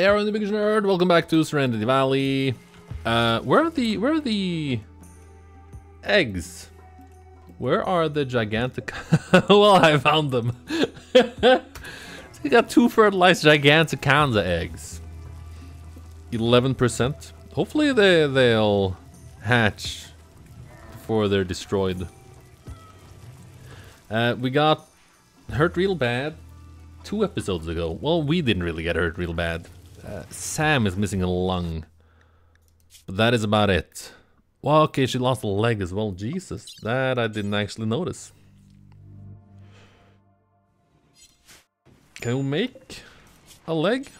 Aaron the Big Nerd, welcome back to Serenity Valley. Uh, where are the where are the eggs? Where are the gigantic? well, I found them. so you got two fertilized gigantic giganticanza eggs. Eleven percent. Hopefully they they'll hatch before they're destroyed. Uh, we got hurt real bad two episodes ago. Well, we didn't really get hurt real bad. Uh, Sam is missing a lung. But that is about it. Well, okay, she lost a leg as well. Jesus, that I didn't actually notice. Can we make a leg?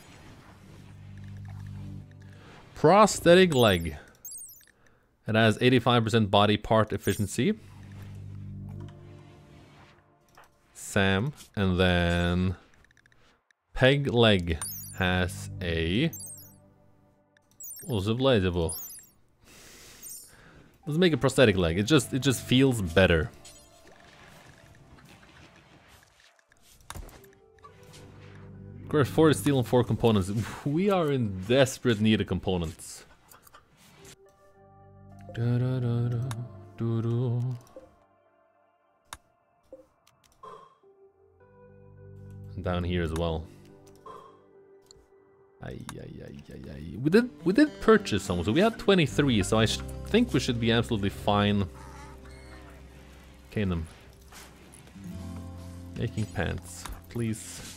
Prosthetic leg. It has 85% body part efficiency. Sam, and then peg leg has a also bladable. Let's make a prosthetic leg. It just it just feels better. Requires 4 steel and 4 components. We are in desperate need of components. Da -da -da Down here as well. Ay, ay, ay, ay, ay. We did we did purchase some, so we had 23, so I think we should be absolutely fine. Canum. Making pants, please.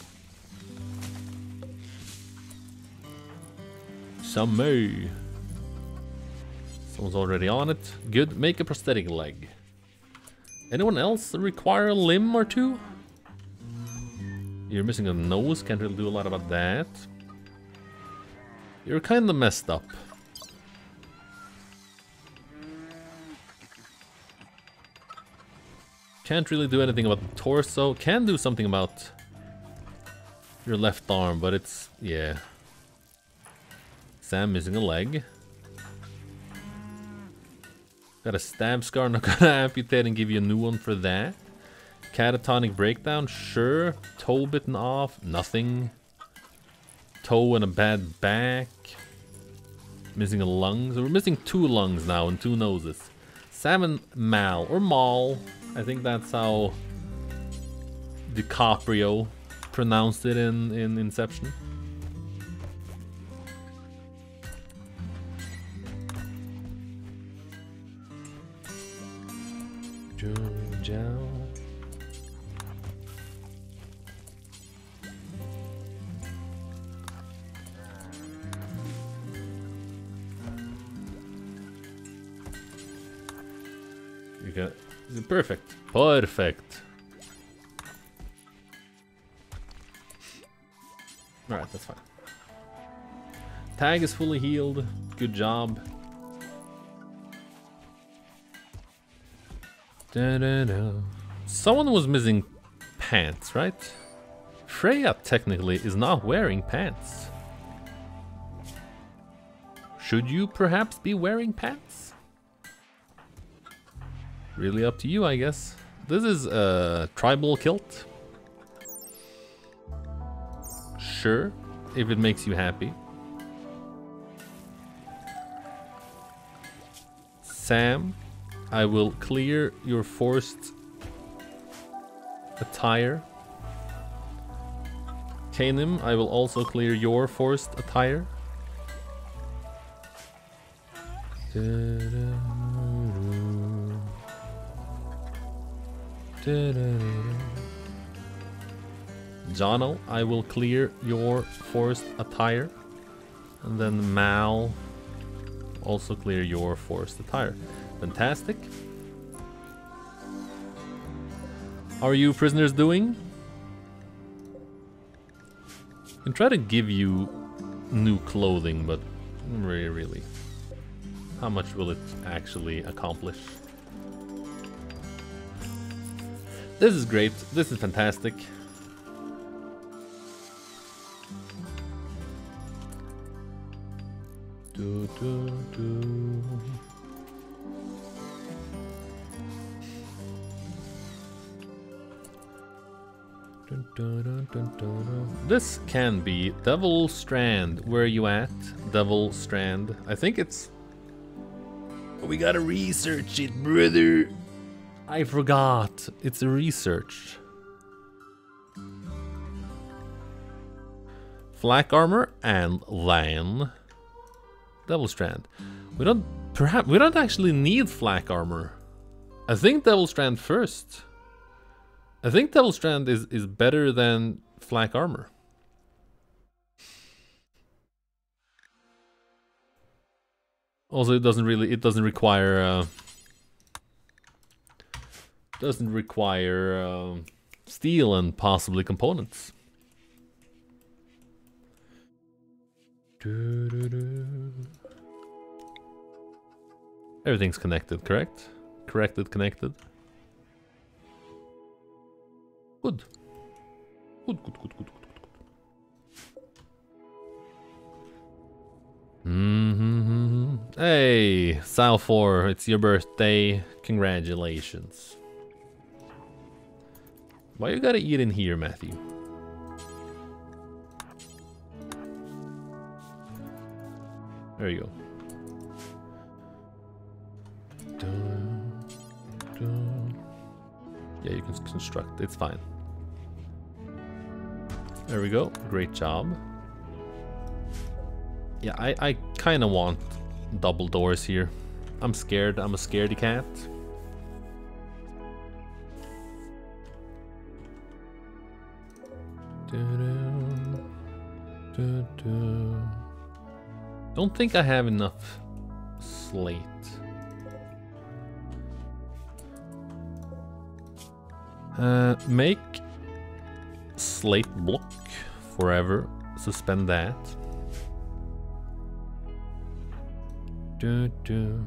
Some May. Someone's already on it. Good. Make a prosthetic leg. Anyone else require a limb or two? You're missing a nose, can't really do a lot about that. You're kinda messed up. Can't really do anything about the torso. Can do something about your left arm, but it's... yeah. Sam missing a leg. Got a stab scar, not gonna amputate and give you a new one for that. Catatonic breakdown, sure. Toe bitten off, nothing toe and a bad back. Missing a lung. So we're missing two lungs now and two noses. Salmon Mal, or Mal. I think that's how DiCaprio pronounced it in, in Inception. Joe. Perfect. Perfect. Alright, that's fine. Tag is fully healed. Good job. Da -da -da. Someone was missing pants, right? Freya technically is not wearing pants. Should you perhaps be wearing pants? Really up to you, I guess. This is a tribal kilt. Sure, if it makes you happy. Sam, I will clear your forced attire. Kanim, I will also clear your forced attire. Da -da. Jono, I will clear your forced attire. And then Mal, also clear your forced attire. Fantastic. How are you prisoners doing? I can try to give you new clothing, but really, really. How much will it actually accomplish? This is great. This is fantastic. Do, do, do. This can be Devil Strand. Where are you at? Devil Strand. I think it's... We gotta research it, brother. I forgot. It's a research. Flak armor and lan. Devil Strand. We don't... Perhaps... We don't actually need flak armor. I think Devil Strand first. I think Devil Strand is, is better than Flak Armor. Also, it doesn't really, it doesn't require, uh, doesn't require uh, steel and possibly components. Everything's connected, correct? Corrected, connected. Good. Good, good, good, good, good, good. Mm -hmm. Hey, Sal 4, it's your birthday. Congratulations. Why you gotta eat in here, Matthew? There you go. Dun, dun. Yeah, you can construct. It's fine. There we go. Great job. Yeah, I, I kind of want double doors here. I'm scared. I'm a scaredy cat. Don't think I have enough slate. Uh, make slate block forever. Suspend that. Do, do.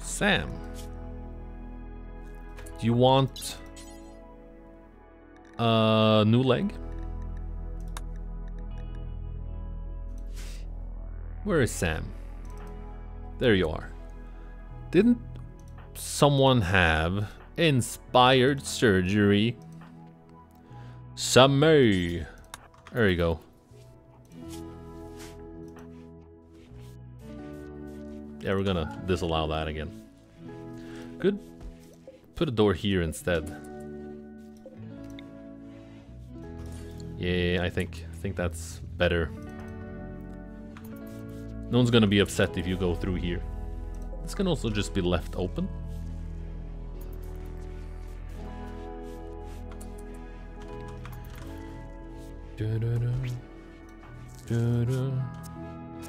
Sam. Do you want a new leg? Where is Sam? There you are. Didn't someone have inspired surgery? Summer. There you go. Yeah, we're gonna disallow that again. Good. Put a door here instead. Yeah, I think I think that's better. No one's gonna be upset if you go through here. This can also just be left open.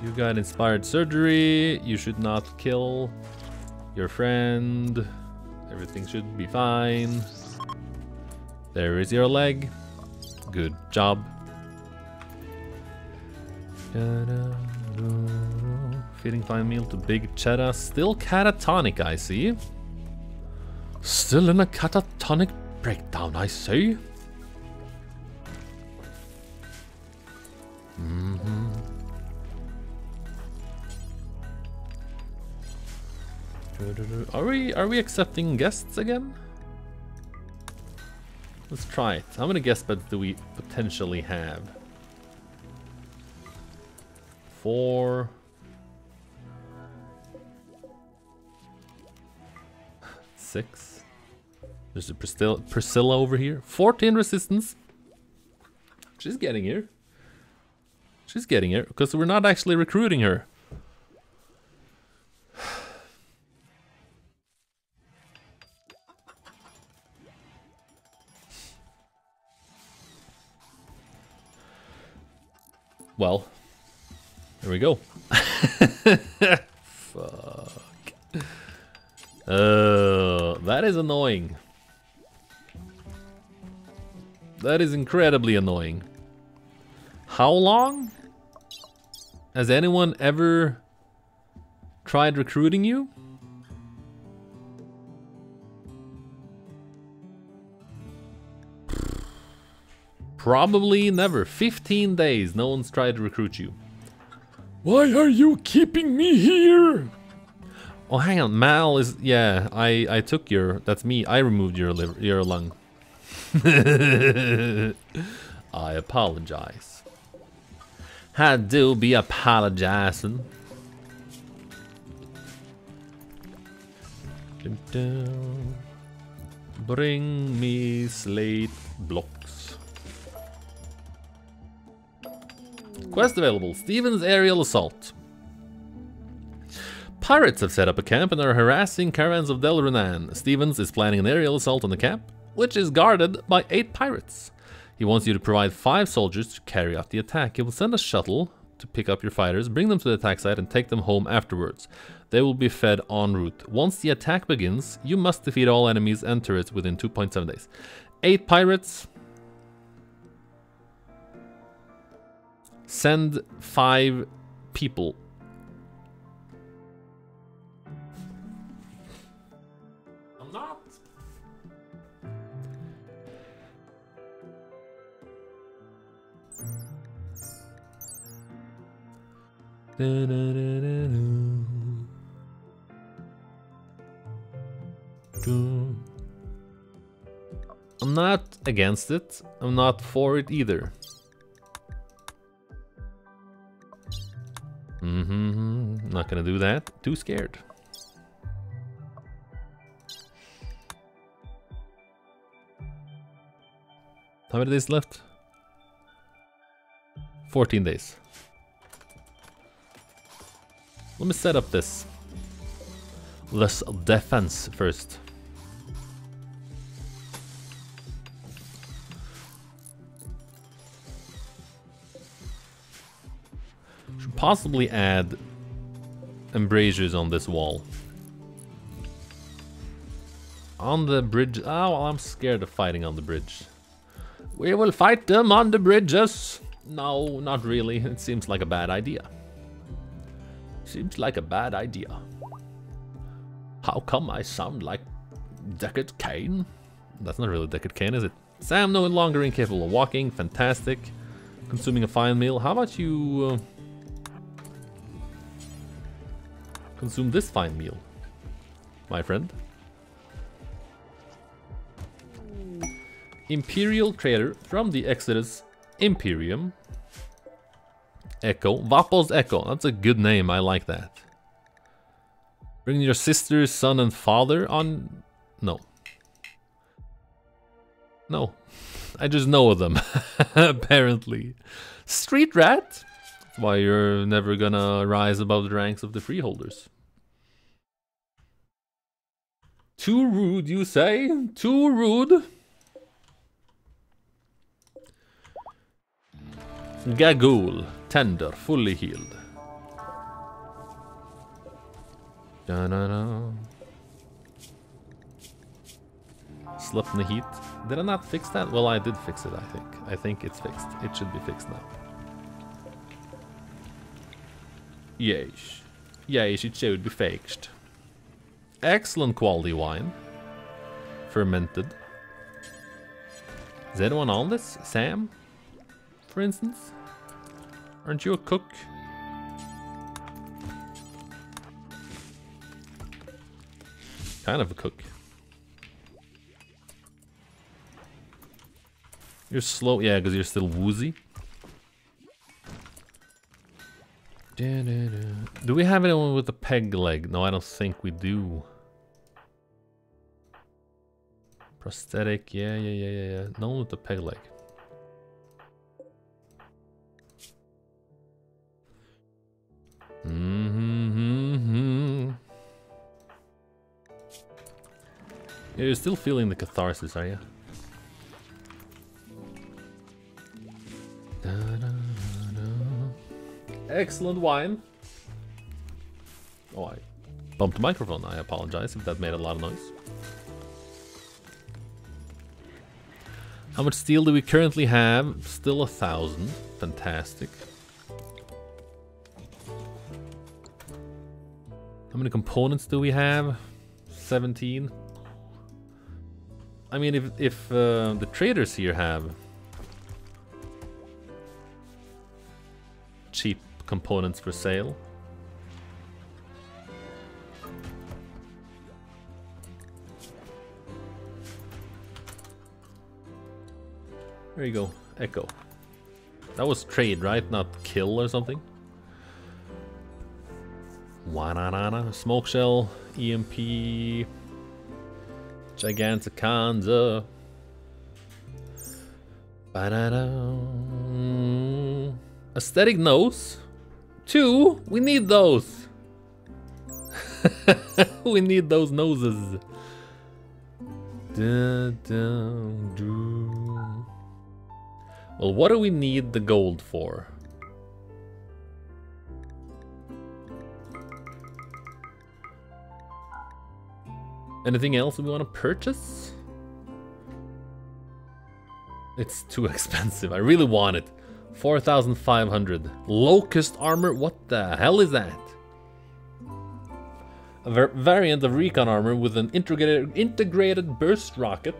You got inspired surgery. You should not kill your friend. Everything should be fine. There is your leg. Good job. Feeding fine meal to Big Cheddar. Still catatonic, I see. Still in a catatonic breakdown, I see. Mm -hmm. Are we are we accepting guests again? Let's try it. How many guest beds do we potentially have? Four. Six. There's a Priscilla, Priscilla over here. 14 resistance. She's getting here. She's getting here because we're not actually recruiting her. Well, there we go. Fuck. Uh, that is annoying. That is incredibly annoying. How long? Has anyone ever tried recruiting you? Probably never. 15 days, no one's tried to recruit you. Why are you keeping me here? Oh, hang on. Mal is... Yeah, I, I took your... That's me. I removed your liver, your lung. I apologize. I do be apologizing. Bring me slate blocks. Quest available. Stevens Aerial Assault. Pirates have set up a camp and are harassing caravans of Del. Stevens is planning an aerial assault on the camp, which is guarded by eight pirates. He wants you to provide five soldiers to carry out the attack. He will send a shuttle to pick up your fighters, bring them to the attack site, and take them home afterwards. They will be fed en route. Once the attack begins, you must defeat all enemies and turrets within 2.7 days. Eight pirates. Send five people. I'm not against it. I'm not for it either. Mm-hmm. Not gonna do that. Too scared. How many days left? 14 days. Let me set up this. This defense first. Should possibly add embrasures on this wall. On the bridge. Oh, well, I'm scared of fighting on the bridge. We will fight them on the bridges. No, not really. It seems like a bad idea. Seems like a bad idea. How come I sound like Deckard Cain? That's not really Deckard Cain, is it? Sam no longer incapable of walking. Fantastic. Consuming a fine meal. How about you... Uh, consume this fine meal, my friend? Imperial Trader from the Exodus Imperium. Echo. Vapos Echo. That's a good name. I like that. Bring your sister, son, and father on... No. No. I just know of them, apparently. Street Rat? That's why you're never gonna rise above the ranks of the freeholders. Too rude, you say? Too rude? Gagool, tender, fully healed. Da in the heat. Did I not fix that? Well, I did fix it, I think. I think it's fixed. It should be fixed now. Yes. Yes, it should be fixed. Excellent quality wine. Fermented. Is anyone on this? Sam? For instance? Aren't you a cook? Kind of a cook. You're slow, yeah, because you're still woozy. Do we have anyone with a peg leg? No, I don't think we do. Prosthetic, yeah, yeah, yeah, yeah, yeah. No one with a peg leg. You're still feeling the catharsis, are you? Da, da, da. Excellent wine. Oh, I bumped the microphone. I apologize if that made a lot of noise. How much steel do we currently have? Still a thousand. Fantastic. How many components do we have? 17. I mean, if, if uh, the traders here have cheap components for sale. There you go, Echo. That was trade, right? Not kill or something? Wananana, smoke shell, EMP, Giganticanza. Ba-da-da. Aesthetic nose. Two, we need those. we need those noses. Well, what do we need the gold for? Anything else we want to purchase? It's too expensive. I really want it. 4,500. Locust armor? What the hell is that? A variant of recon armor with an integrated, integrated burst rocket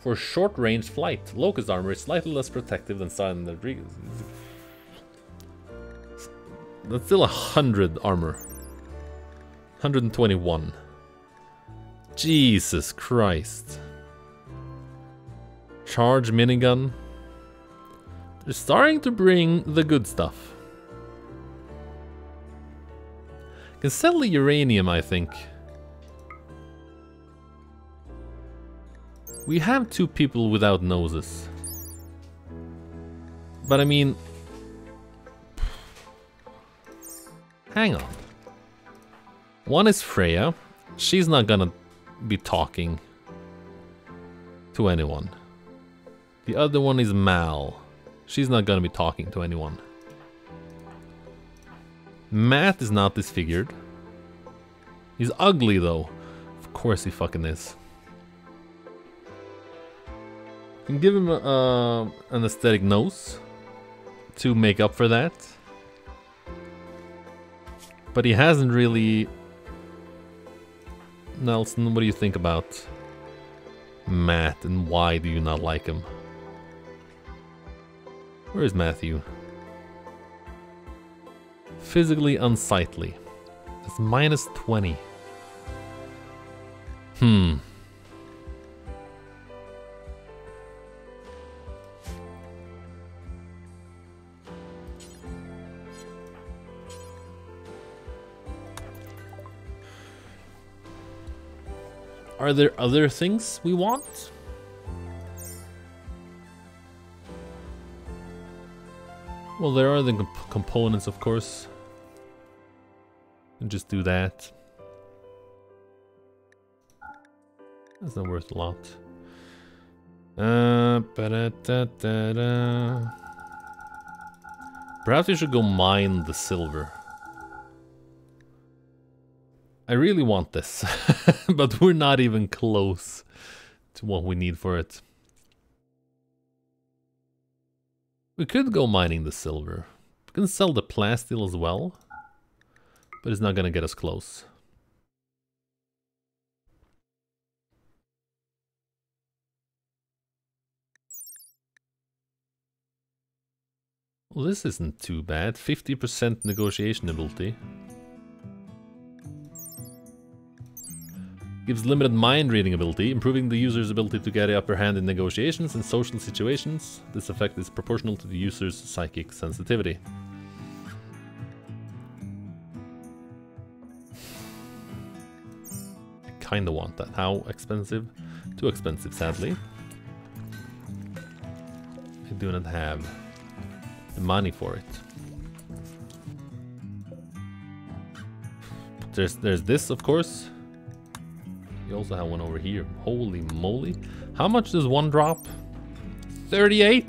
for short-range flight. Locust armor is slightly less protective than Silent That's still a hundred armor. 121. Jesus Christ. Charge minigun. They're starting to bring the good stuff. Can sell the uranium, I think. We have two people without noses. But I mean... Hang on. One is Freya. She's not gonna be talking to anyone. The other one is Mal. She's not gonna be talking to anyone. Matt is not disfigured. He's ugly though. Of course he fucking is. Can give him uh, an aesthetic nose to make up for that. But he hasn't really... Nelson, what do you think about Matt and why do you not like him? Where is Matthew? Physically unsightly. It's minus 20. Hmm. Are there other things we want? Well, there are the comp components, of course. And just do that. That's not worth a lot. Uh, -da -da -da Perhaps we should go mine the silver. I really want this, but we're not even close to what we need for it. We could go mining the silver. We can sell the plasteel as well. But it's not gonna get us close. Well, this isn't too bad. 50% negotiation ability. Gives limited mind reading ability, improving the user's ability to get the upper hand in negotiations and social situations. This effect is proportional to the user's psychic sensitivity. I kinda want that. How expensive? Too expensive, sadly. I do not have the money for it. There's there's this, of course. We also have one over here. Holy moly. How much does one drop? 38?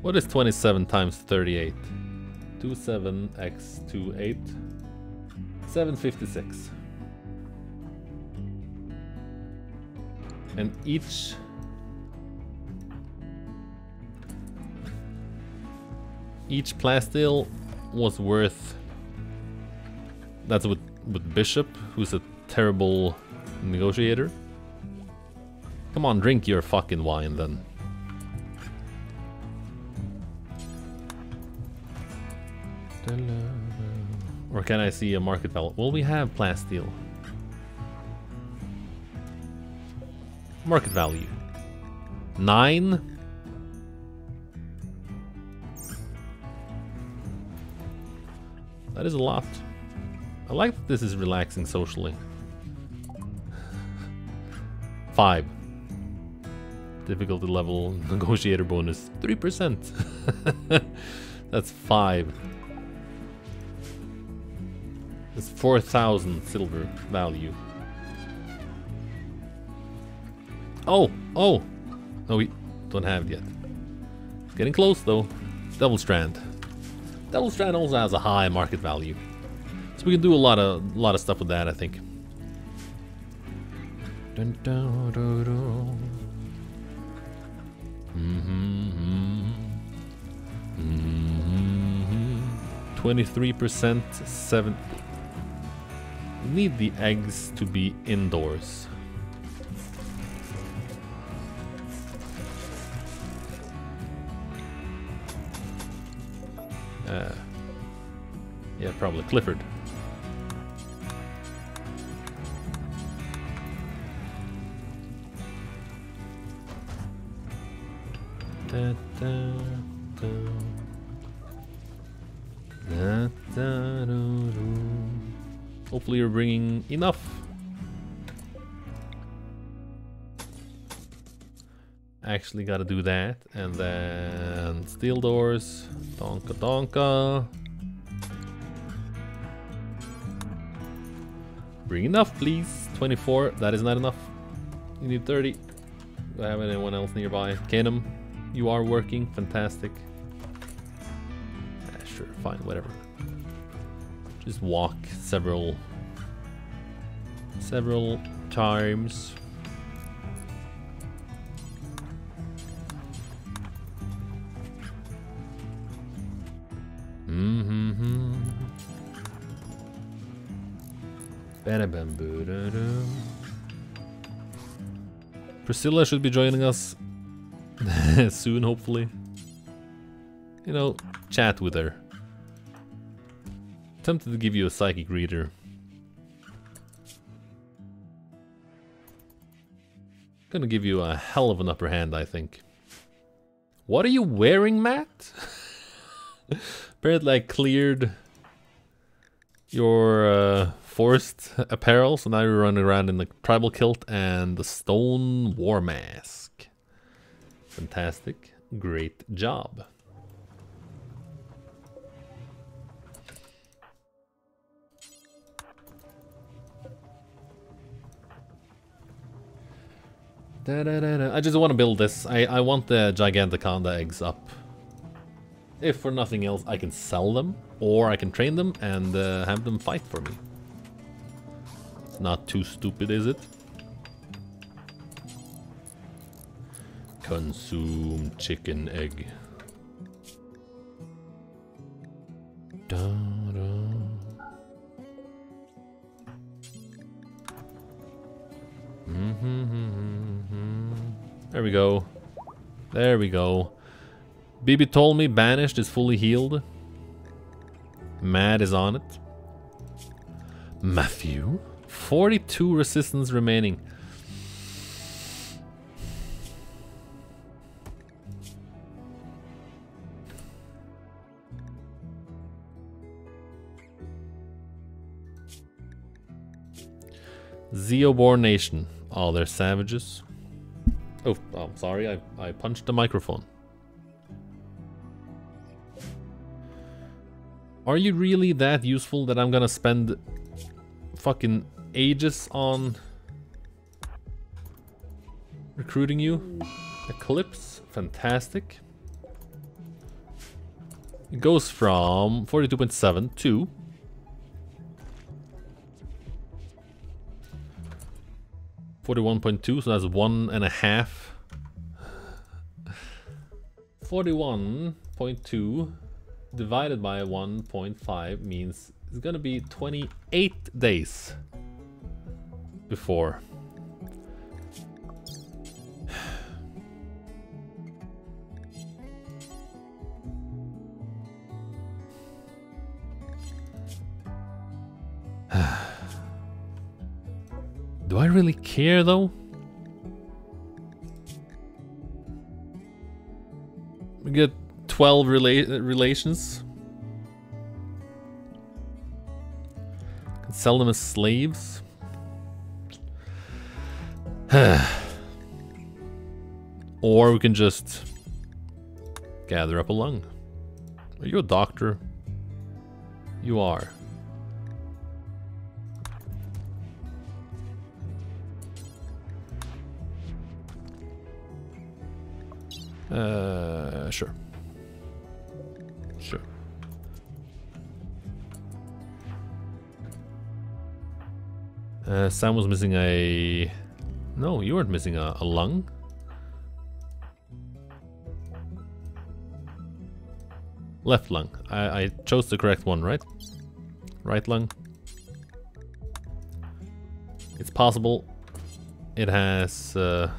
What is 27 times 38? 27x28. 756. And each each plasteel was worth that's with, with Bishop, who's a terrible negotiator. Come on, drink your fucking wine then. Or can I see a market value? Well, we have plasteel. Market value. Nine. That is a lot. I like that this is relaxing socially. Five. Difficulty level, negotiator bonus, 3%. That's five. It's 4,000 silver value. Oh, oh! No, we don't have it yet. It's getting close though. Devil Strand. Devil Strand also has a high market value. So we can do a lot of a lot of stuff with that, I think. Dun, dun, dun, dun. Mm-hmm. Mm-hmm. 23%, 7. We need the eggs to be indoors. Uh, yeah, probably Clifford. Da, da, da. Da, da. Hopefully you're bringing enough. Actually gotta do that. And then steel doors. Donka donka. Bring enough, please. 24. That is not enough. You need 30. Do I have anyone else nearby? Canum, you are working. Fantastic. Sure, fine, whatever. Just walk several several times. Mm-hmm. Priscilla should be joining us soon, hopefully. You know, chat with her. Tempted to give you a psychic reader. Gonna give you a hell of an upper hand, I think. What are you wearing, Matt? Apparently I cleared your uh, forced apparel, so now you're running around in the tribal kilt and the stone war mask. Fantastic. Great job. Da, da, da, I just want to build this. I, I want the Giganticonda eggs up. If for nothing else, I can sell them, or I can train them and uh, have them fight for me. It's not too stupid, is it? Consume chicken egg. Da, da. Mm -hmm, There we go. There we go. Bibi told me Banished is fully healed. Mad is on it. Matthew? 42 resistance remaining. Zeoborn Nation. Oh, they're savages. Oh, I'm sorry, I, I punched the microphone. Are you really that useful that I'm gonna spend fucking ages on recruiting you? Eclipse, fantastic. It goes from 42.7 to 41.2, so that's one and a half. 41.2 divided by 1.5 means it's gonna be 28 days before. really care though? We get 12 rela relations. Can sell them as slaves. or we can just gather up a lung. Are you a doctor? You are. Uh, sure. Sure. Uh, Sam was missing a... No, you weren't missing a, a lung. Left lung. I, I chose the correct one, right? Right lung. It's possible it has... Uh,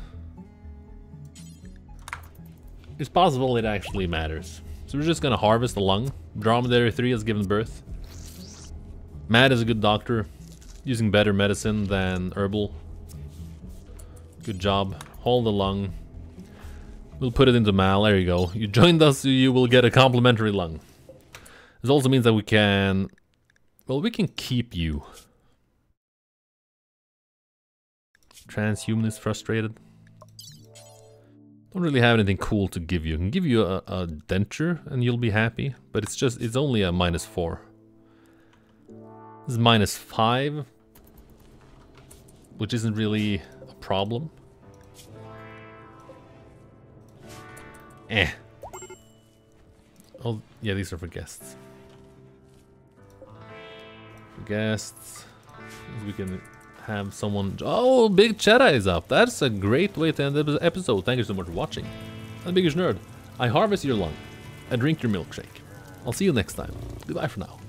it's possible it actually matters. So we're just gonna harvest the lung. Dromedary 3 has given birth. Matt is a good doctor, using better medicine than herbal. Good job. Hold the lung. We'll put it into Mal. There you go. You joined us, you will get a complimentary lung. This also means that we can... Well, we can keep you. Transhumanist frustrated. Don't really have anything cool to give you. I can give you a, a denture and you'll be happy, but it's just, it's only a minus four. This is minus five, which isn't really a problem. Eh. Oh, yeah, these are for guests. For guests, we can have someone... Oh, Big Cheddar is up. That's a great way to end the episode. Thank you so much for watching. I'm Biggish Nerd. I harvest your lung. I drink your milkshake. I'll see you next time. Goodbye for now.